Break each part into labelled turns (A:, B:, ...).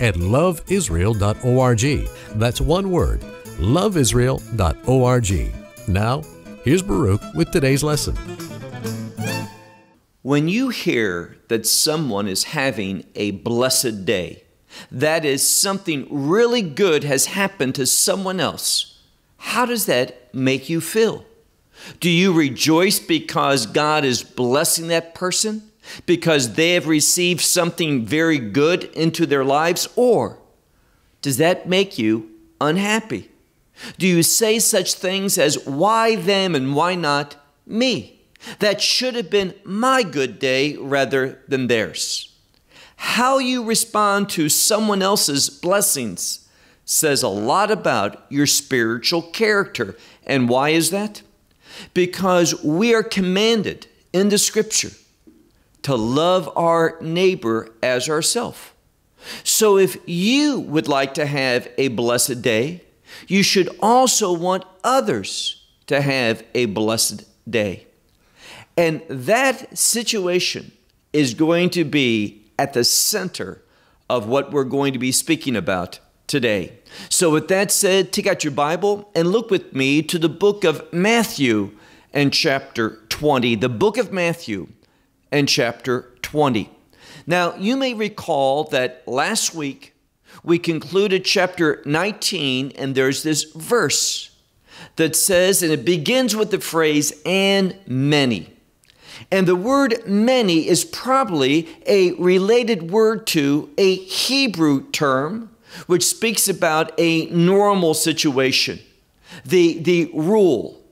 A: at loveisrael.org. That's one word, loveisrael.org. Now, here's Baruch with today's lesson.
B: When you hear that someone is having a blessed day, that is, something really good has happened to someone else, how does that make you feel? Do you rejoice because God is blessing that person? Because they have received something very good into their lives? Or does that make you unhappy? Do you say such things as, why them and why not me? That should have been my good day rather than theirs. How you respond to someone else's blessings says a lot about your spiritual character. And why is that? Because we are commanded in the scripture to love our neighbor as ourself. So if you would like to have a blessed day, you should also want others to have a blessed day. And that situation is going to be at the center of what we're going to be speaking about today. So, with that said, take out your Bible and look with me to the book of Matthew and chapter 20. The book of Matthew and chapter 20. Now, you may recall that last week we concluded chapter 19, and there's this verse that says, and it begins with the phrase, and many. And the word many is probably a related word to a Hebrew term which speaks about a normal situation, the, the rule.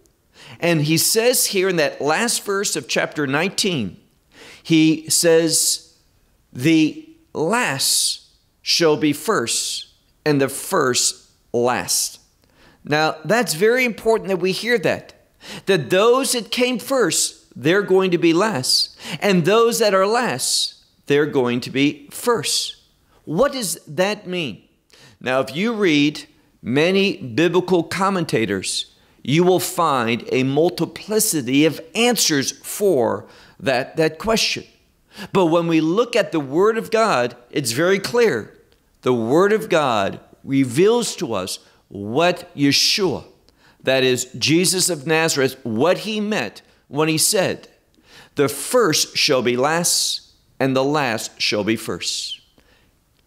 B: And he says here in that last verse of chapter 19, he says, The last shall be first, and the first last. Now, that's very important that we hear that. That those that came first, they're going to be last. And those that are last, they're going to be first. What does that mean? Now, if you read many biblical commentators, you will find a multiplicity of answers for that, that question. But when we look at the Word of God, it's very clear. The Word of God reveals to us what Yeshua, that is, Jesus of Nazareth, what he meant when he said, The first shall be last, and the last shall be first.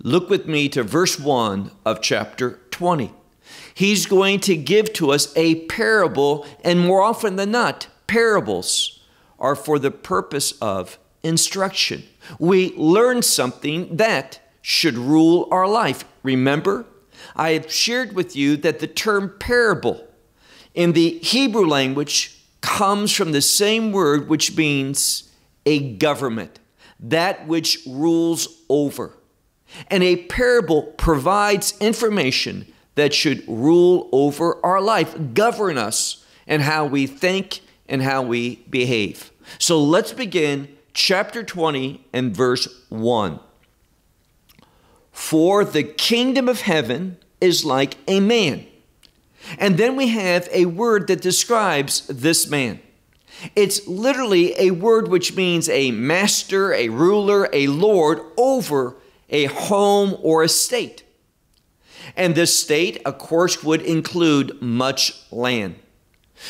B: Look with me to verse 1 of chapter 20. He's going to give to us a parable, and more often than not, parables are for the purpose of instruction. We learn something that should rule our life. Remember, I have shared with you that the term parable in the Hebrew language comes from the same word which means a government, that which rules over. And a parable provides information that should rule over our life, govern us, and how we think and how we behave. So let's begin chapter 20 and verse 1. For the kingdom of heaven is like a man. And then we have a word that describes this man. It's literally a word which means a master, a ruler, a lord over a home or a state. And this state, of course, would include much land.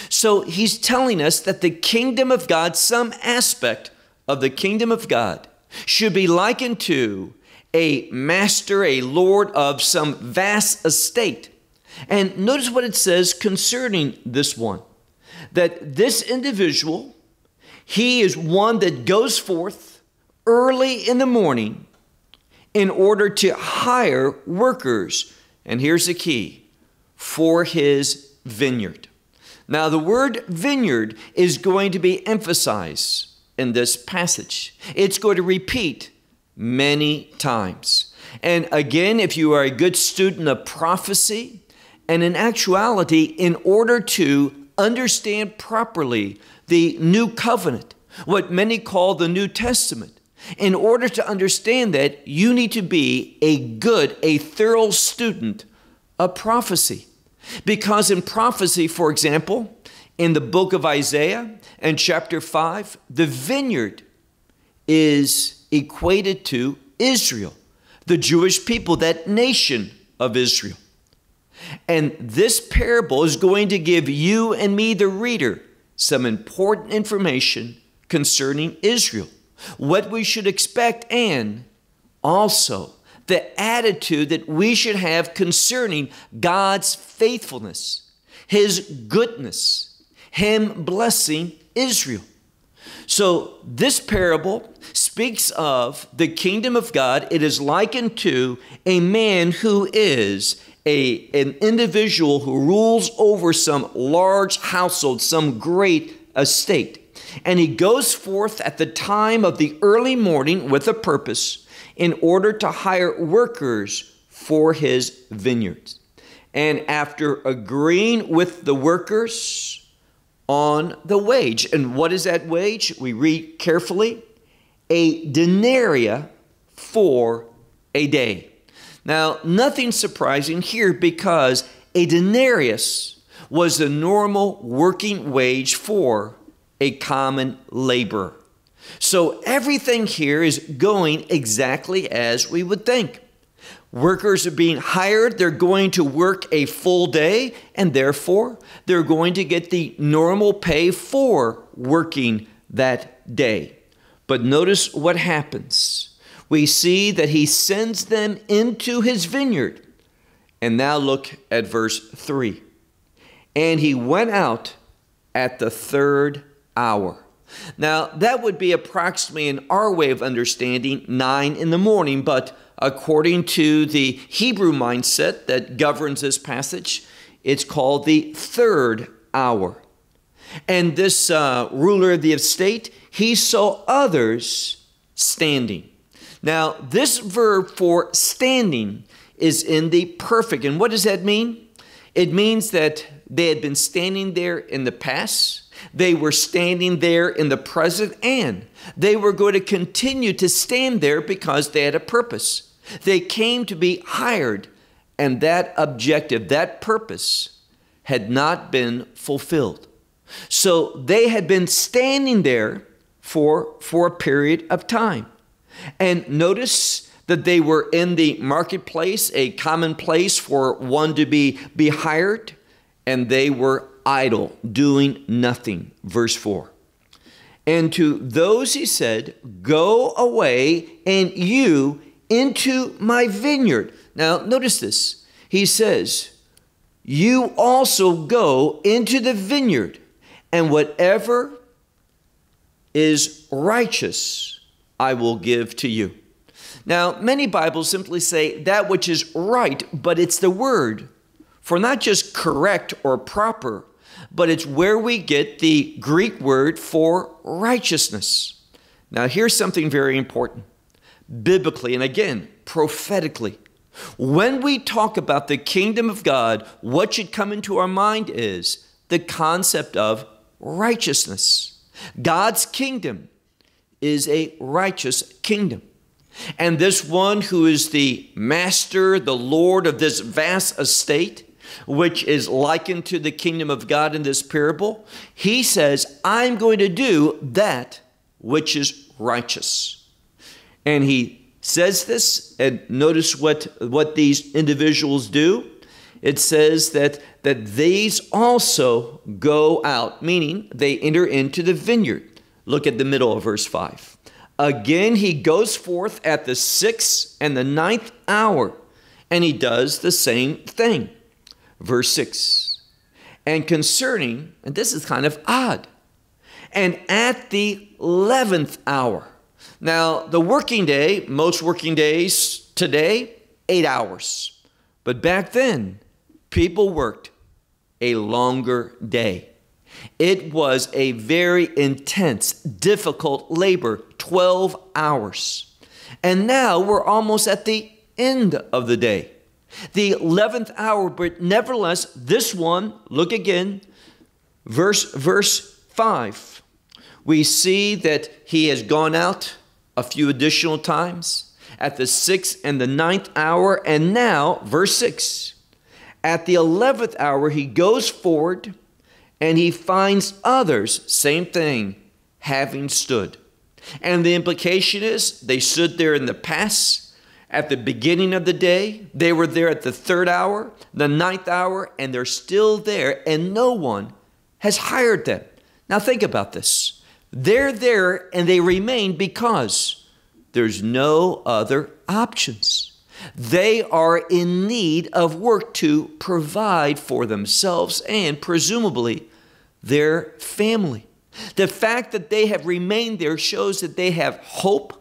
B: So he's telling us that the kingdom of God, some aspect of the kingdom of God, should be likened to a master, a lord of some vast estate. And notice what it says concerning this one that this individual, he is one that goes forth early in the morning in order to hire workers. And here's the key for his vineyard. Now, the word vineyard is going to be emphasized in this passage. It's going to repeat many times. And again, if you are a good student of prophecy, and in actuality, in order to understand properly the new covenant, what many call the New Testament, in order to understand that, you need to be a good, a thorough student of prophecy. Because in prophecy, for example, in the book of Isaiah and chapter 5, the vineyard is equated to Israel, the Jewish people, that nation of Israel. And this parable is going to give you and me, the reader, some important information concerning Israel, what we should expect, and also the attitude that we should have concerning God's faithfulness, His goodness, Him blessing Israel. So, this parable speaks of the kingdom of God. It is likened to a man who is a, an individual who rules over some large household, some great estate. And he goes forth at the time of the early morning with a purpose in order to hire workers for his vineyards. And after agreeing with the workers on the wage, and what is that wage? We read carefully a denarii for a day. Now, nothing surprising here because a denarius was the normal working wage for a common laborer. So everything here is going exactly as we would think. Workers are being hired, they're going to work a full day, and therefore they're going to get the normal pay for working that day. But notice what happens we see that he sends them into his vineyard. And now look at verse 3. And he went out at the third hour. Now, that would be approximately, in our way of understanding, nine in the morning, but according to the Hebrew mindset that governs this passage, it's called the third hour. And this uh, ruler of the estate, he saw others standing. Now, this verb for standing is in the perfect. And what does that mean? It means that they had been standing there in the past, they were standing there in the present, and they were going to continue to stand there because they had a purpose. They came to be hired, and that objective, that purpose, had not been fulfilled. So they had been standing there for, for a period of time. And notice that they were in the marketplace, a common place for one to be, be hired, and they were idle, doing nothing. Verse 4. And to those he said, Go away and you into my vineyard. Now, notice this. He says, You also go into the vineyard, and whatever is righteous I will give to you. Now, many Bibles simply say that which is right, but it's the word for not just correct or proper, but it's where we get the Greek word for righteousness. Now, here's something very important biblically, and again, prophetically. When we talk about the kingdom of God, what should come into our mind is the concept of righteousness. God's kingdom is a righteous kingdom. And this one who is the master, the Lord of this vast estate, which is likened to the kingdom of God in this parable, he says, I'm going to do that which is righteous. And he says this, and notice what, what these individuals do. It says that, that these also go out, meaning they enter into the vineyard. Look at the middle of verse 5. Again, he goes forth at the sixth and the ninth hour, and he does the same thing. Verse 6. And concerning, and this is kind of odd, and at the 11th hour. Now, the working day, most working days today, eight hours. But back then, people worked a longer day. It was a very intense, difficult labor, 12 hours. And now we're almost at the end of the day, the 11th hour. But nevertheless, this one, look again, verse, verse 5. We see that he has gone out a few additional times at the sixth and the ninth hour. And now, verse 6 at the 11th hour, he goes forward and he finds others, same thing, having stood. And the implication is they stood there in the past, at the beginning of the day, they were there at the third hour, the ninth hour, and they're still there, and no one has hired them. Now think about this. They're there and they remain because there's no other options. They are in need of work to provide for themselves and presumably their family. The fact that they have remained there shows that they have hope.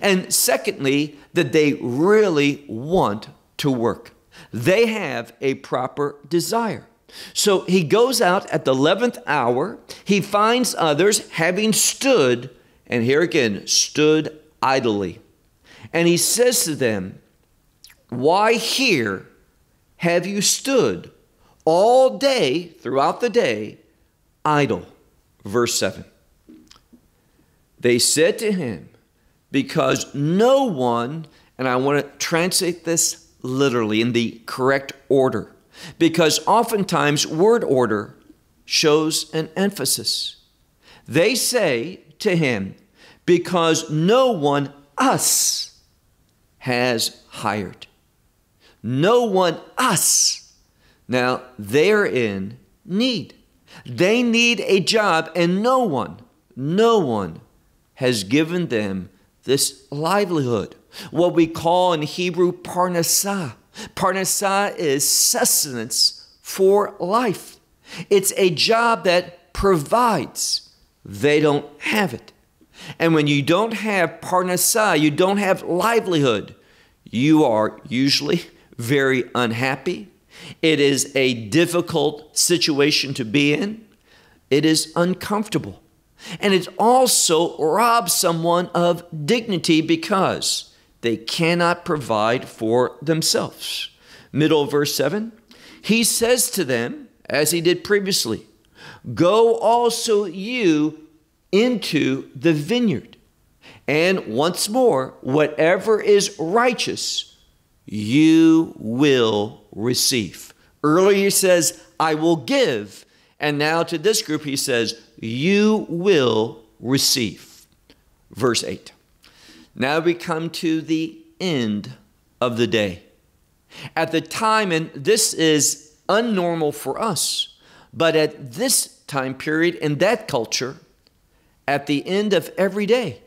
B: And secondly, that they really want to work. They have a proper desire. So he goes out at the 11th hour. He finds others having stood, and here again, stood idly. And he says to them, Why here have you stood all day, throughout the day, idle? Verse 7. They said to him, Because no one, and I want to translate this literally in the correct order, because oftentimes word order shows an emphasis. They say to him, Because no one us has hired. No one us. Now they're in need. They need a job, and no one, no one has given them this livelihood. What we call in Hebrew parnasah. Parnasah is sustenance for life. It's a job that provides. They don't have it. And when you don't have parnasah, you don't have livelihood, you are usually very unhappy. It is a difficult situation to be in. It is uncomfortable. And it also robs someone of dignity because they cannot provide for themselves. Middle verse 7 He says to them, as he did previously, Go also you into the vineyard. And once more, whatever is righteous, you will receive. Earlier he says, I will give. And now to this group he says, You will receive. Verse 8. Now we come to the end of the day. At the time, and this is unnormal for us, but at this time period in that culture, at the end of every day,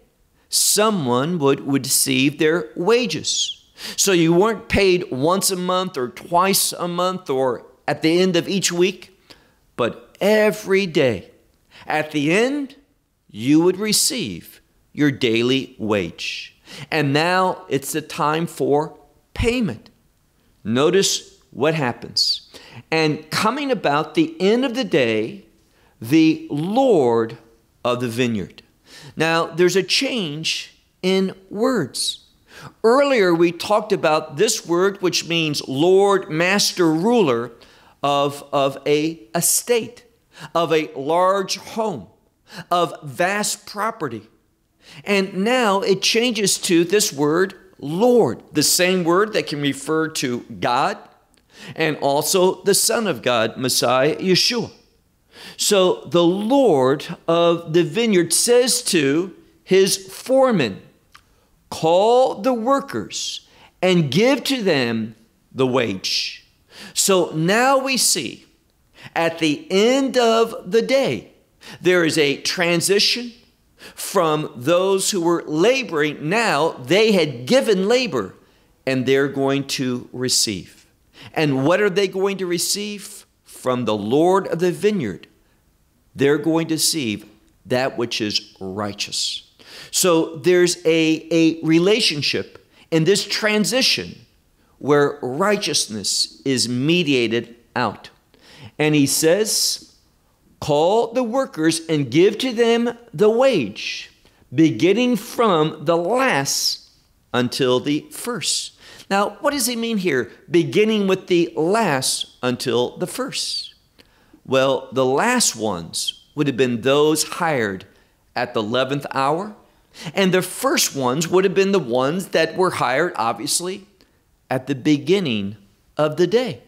B: someone would, would receive their wages. So you weren't paid once a month or twice a month or at the end of each week, but every day. At the end, you would receive your daily wage. And now it's the time for payment. Notice what happens. And coming about the end of the day, the Lord of the vineyard. Now, there's a change in words. Earlier, we talked about this word, which means Lord, Master, Ruler of, of a estate, of a large home, of vast property. And now it changes to this word, Lord, the same word that can refer to God and also the Son of God, Messiah, Yeshua. So the Lord of the vineyard says to his foreman, Call the workers and give to them the wage. So now we see at the end of the day, there is a transition from those who were laboring. Now they had given labor and they're going to receive. And what are they going to receive? From the Lord of the vineyard, they're going to receive that which is righteous. So there's a, a relationship in this transition where righteousness is mediated out. And he says, Call the workers and give to them the wage, beginning from the last until the first. Now, what does he mean here? Beginning with the last until the first. Well, the last ones would have been those hired at the 11th hour, and the first ones would have been the ones that were hired, obviously, at the beginning of the day.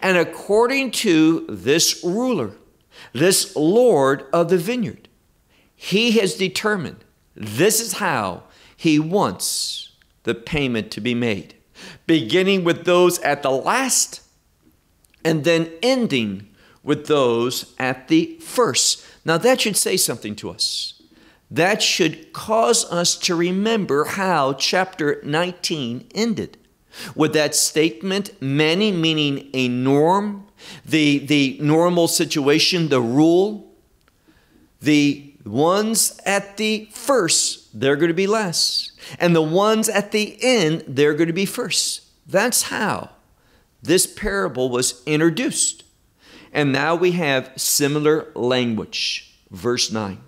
B: And according to this ruler, this Lord of the vineyard, he has determined this is how he wants the payment to be made, beginning with those at the last and then ending with those at the first. Now, that should say something to us. That should cause us to remember how chapter 19 ended. With that statement, many meaning a norm, the, the normal situation, the rule, the ones at the first, they're going to be less. And the ones at the end, they're going to be first. That's how this parable was introduced. And now we have similar language. Verse 9.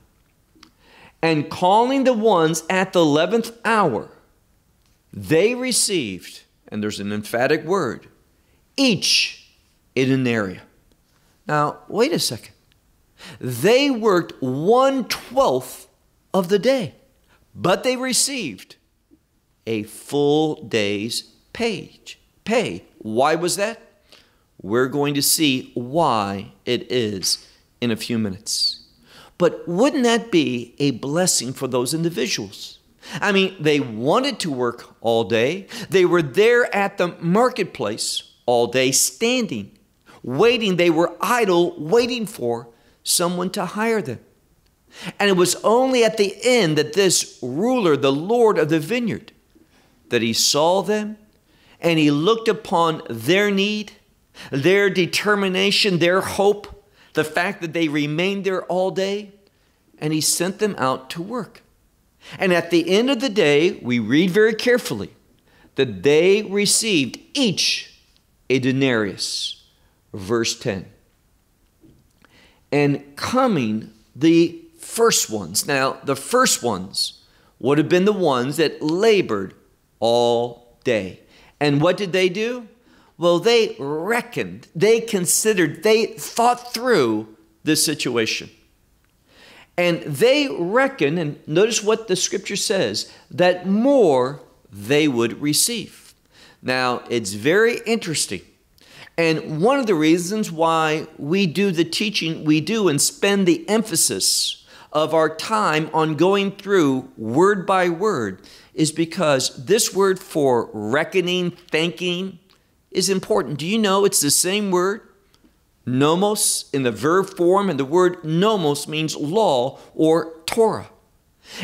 B: And calling the ones at the 11th hour, they received, and there's an emphatic word, each in an area. Now, wait a second. They worked one twelfth of the day, but they received a full day's page, pay. Why was that? We're going to see why it is in a few minutes. But wouldn't that be a blessing for those individuals? I mean, they wanted to work all day. They were there at the marketplace all day, standing, waiting. They were idle, waiting for someone to hire them. And it was only at the end that this ruler, the Lord of the vineyard, that he saw them and he looked upon their need their determination, their hope, the fact that they remained there all day, and he sent them out to work. And at the end of the day, we read very carefully that they received each a denarius. Verse 10. And coming the first ones. Now, the first ones would have been the ones that labored all day. And what did they do? Well, they reckoned, they considered, they thought through this situation. And they reckon, and notice what the scripture says, that more they would receive. Now, it's very interesting. And one of the reasons why we do the teaching we do and spend the emphasis of our time on going through word by word is because this word for reckoning, thinking, is important. Do you know it's the same word? Nomos in the verb form, and the word nomos means law or Torah.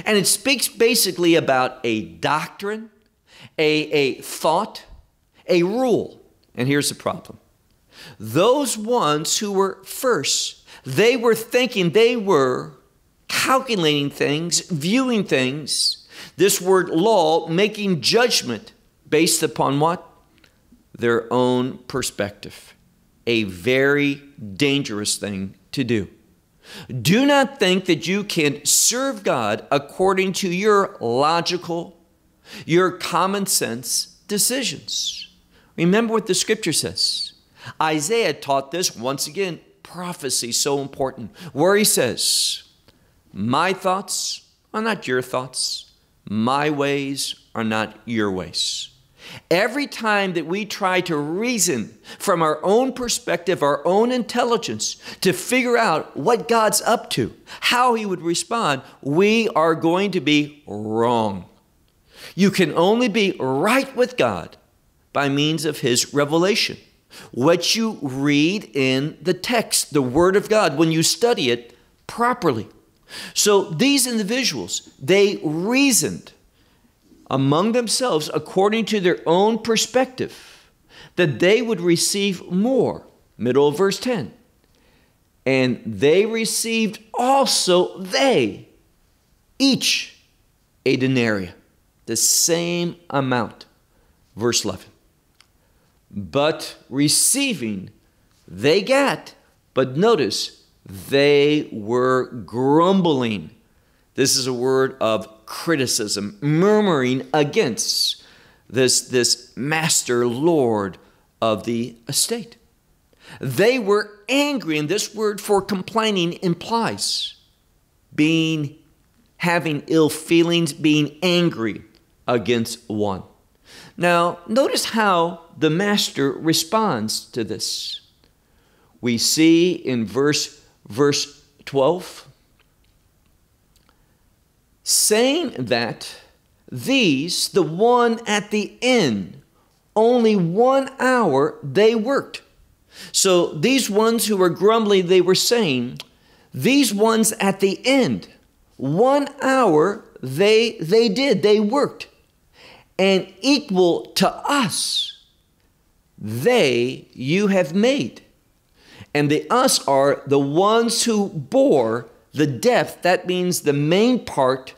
B: And it speaks basically about a doctrine, a, a thought, a rule. And here's the problem those ones who were first, they were thinking, they were calculating things, viewing things. This word law, making judgment based upon what? their own perspective. A very dangerous thing to do. Do not think that you can serve God according to your logical, your common sense decisions. Remember what the scripture says. Isaiah taught this once again, prophecy so important, where he says, My thoughts are not your thoughts, my ways are not your ways. Every time that we try to reason from our own perspective, our own intelligence, to figure out what God's up to, how He would respond, we are going to be wrong. You can only be right with God by means of His revelation. What you read in the text, the Word of God, when you study it properly. So these individuals, they reasoned among themselves according to their own perspective, that they would receive more. Middle of verse 10. And they received also, they, each a denarius, the same amount. Verse 11. But receiving, they got, but notice, they were grumbling. This is a word of criticism, murmuring against this, this master lord of the estate. They were angry, and this word for complaining implies being having ill feelings, being angry against one. Now, notice how the master responds to this. We see in verse verse 12 saying that these, the one at the end, only one hour they worked. So these ones who were grumbling, they were saying, these ones at the end, one hour they they did, they worked. And equal to us, they you have made. And the us are the ones who bore the depth. That means the main part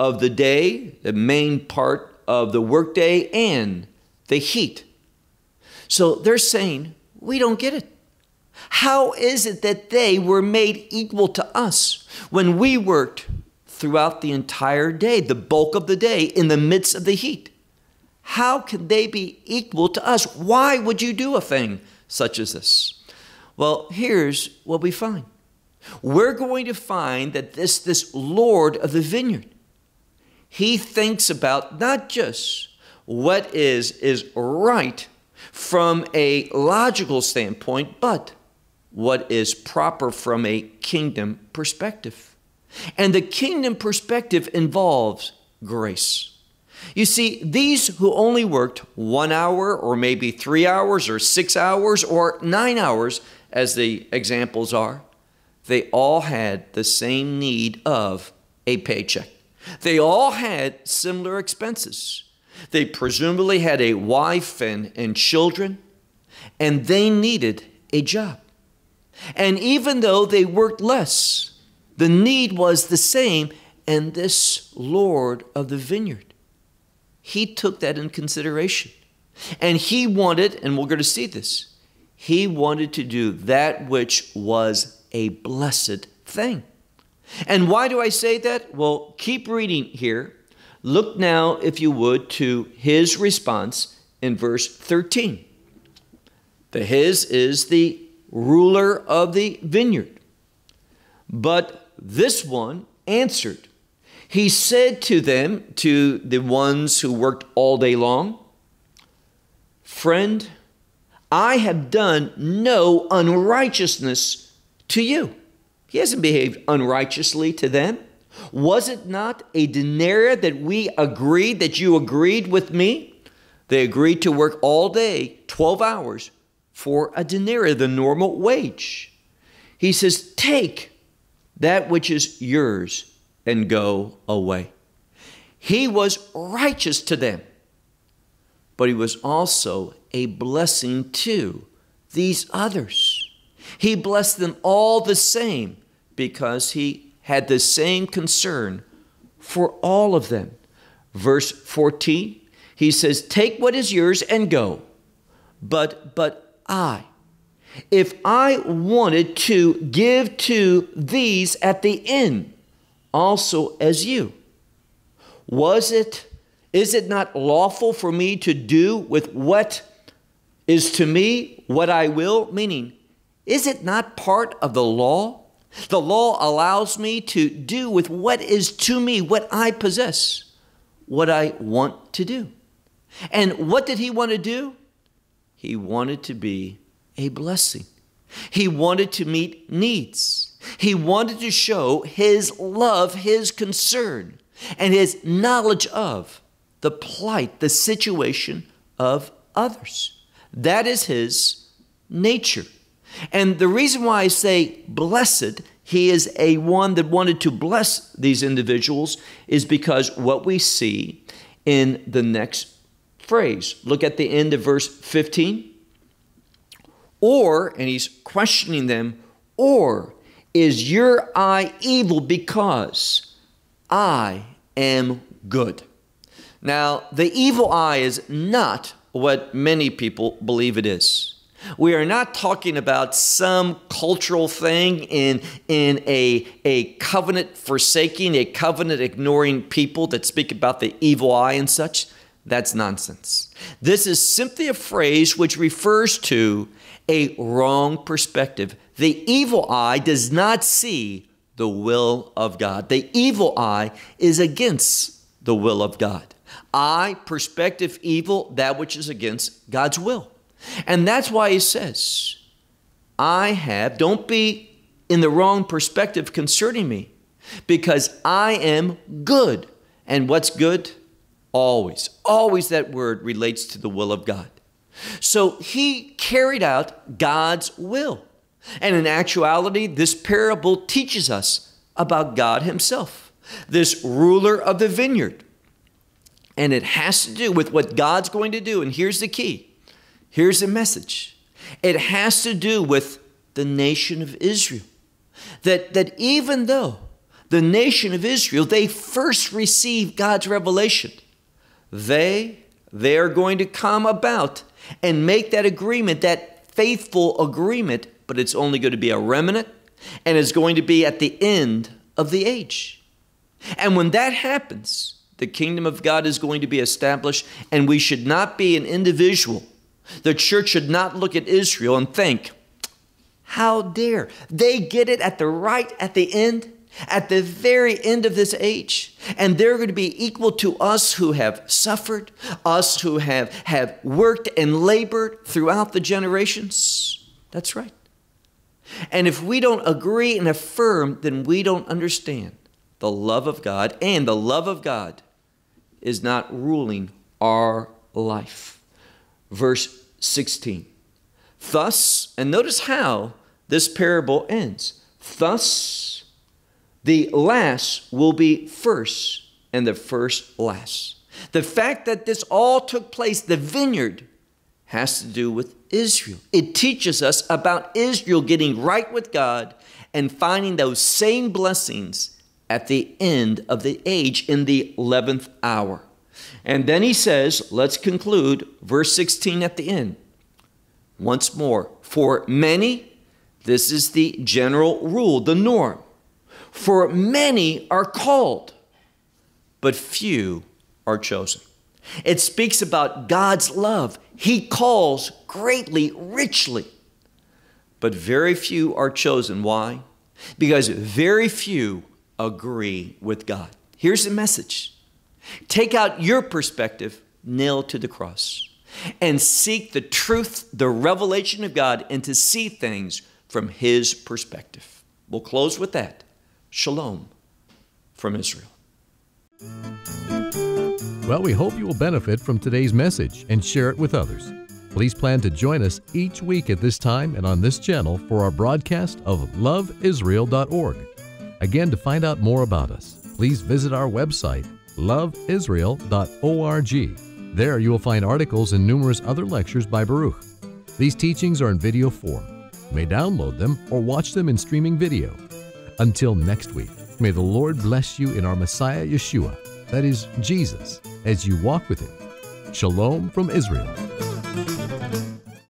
B: of the day, the main part of the workday, and the heat. So they're saying, we don't get it. How is it that they were made equal to us when we worked throughout the entire day, the bulk of the day, in the midst of the heat? How can they be equal to us? Why would you do a thing such as this? Well, here's what we find. We're going to find that this, this Lord of the vineyard, he thinks about not just what is, is right from a logical standpoint, but what is proper from a kingdom perspective. And the kingdom perspective involves grace. You see, these who only worked one hour or maybe three hours or six hours or nine hours, as the examples are, they all had the same need of a paycheck. They all had similar expenses. They presumably had a wife and, and children, and they needed a job. And even though they worked less, the need was the same. And this Lord of the vineyard, he took that in consideration. And he wanted, and we're going to see this, he wanted to do that which was a blessed thing. And why do I say that? Well, keep reading here. Look now, if you would, to his response in verse 13. The his is the ruler of the vineyard. But this one answered. He said to them, to the ones who worked all day long, Friend, I have done no unrighteousness to you. He hasn't behaved unrighteously to them. Was it not a denarii that we agreed, that you agreed with me? They agreed to work all day, 12 hours, for a denarii, the normal wage. He says, Take that which is yours and go away. He was righteous to them, but he was also a blessing to these others. He blessed them all the same because he had the same concern for all of them. Verse 14, he says, Take what is yours and go. But, but I. If I wanted to give to these at the end, also as you, was it, is it not lawful for me to do with what is to me what I will? Meaning, is it not part of the law? The law allows me to do with what is to me, what I possess, what I want to do. And what did he want to do? He wanted to be a blessing. He wanted to meet needs. He wanted to show his love, his concern, and his knowledge of the plight, the situation of others. That is his nature. And the reason why I say blessed, he is a one that wanted to bless these individuals, is because what we see in the next phrase. Look at the end of verse 15. Or, and he's questioning them, or is your eye evil because I am good? Now, the evil eye is not what many people believe it is. We are not talking about some cultural thing in, in a, a covenant forsaking, a covenant ignoring people that speak about the evil eye and such. That's nonsense. This is simply a phrase which refers to a wrong perspective. The evil eye does not see the will of God. The evil eye is against the will of God. Eye, perspective, evil, that which is against God's will. And that's why he says, I have, don't be in the wrong perspective concerning me, because I am good. And what's good? Always. Always that word relates to the will of God. So he carried out God's will. And in actuality, this parable teaches us about God Himself, this ruler of the vineyard. And it has to do with what God's going to do. And here's the key Here's the message it has to do with the nation of Israel. That, that even though the nation of Israel, they first received God's revelation, they, they are going to come about and make that agreement, that faithful agreement, but it's only going to be a remnant and it's going to be at the end of the age. And when that happens, the kingdom of God is going to be established, and we should not be an individual the church should not look at Israel and think, how dare they get it at the right at the end, at the very end of this age, and they're going to be equal to us who have suffered, us who have, have worked and labored throughout the generations. That's right. And if we don't agree and affirm, then we don't understand the love of God, and the love of God is not ruling our life. Verse 16. Thus, and notice how this parable ends. Thus, the last will be first, and the first last. The fact that this all took place, the vineyard, has to do with Israel. It teaches us about Israel getting right with God and finding those same blessings at the end of the age in the 11th hour. And then he says, let's conclude, verse 16 at the end. Once more, for many, this is the general rule, the norm. For many are called, but few are chosen. It speaks about God's love. He calls greatly, richly, but very few are chosen. Why? Because very few agree with God. Here's the message take out your perspective, nail to the cross and seek the truth, the revelation of God, and to see things from His perspective. We'll close with that. Shalom from Israel.
A: Well, we hope you will benefit from today's message and share it with others. Please plan to join us each week at this time and on this channel for our broadcast of loveisrael.org. Again, to find out more about us, please visit our website, loveisrael.org there you will find articles and numerous other lectures by Baruch. These teachings are in video form. You may download them or watch them in streaming video. Until next week, may the Lord bless you in our Messiah Yeshua, that is, Jesus, as you walk with Him. Shalom from Israel.